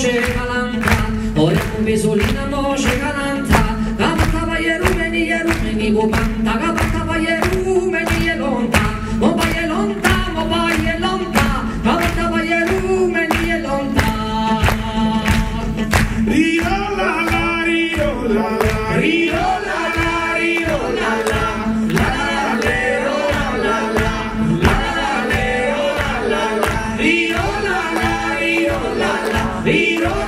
bisulina moșe calanta Ore cu bisulina moșe calanta Gaba tava e rumeni e rumeni cu banta Gaba e rumeni e lonta Mo ba e lonta, mo ba e lonta Gaba tava e rumeni e lonta. Rio la la, Rio la la, Rio la la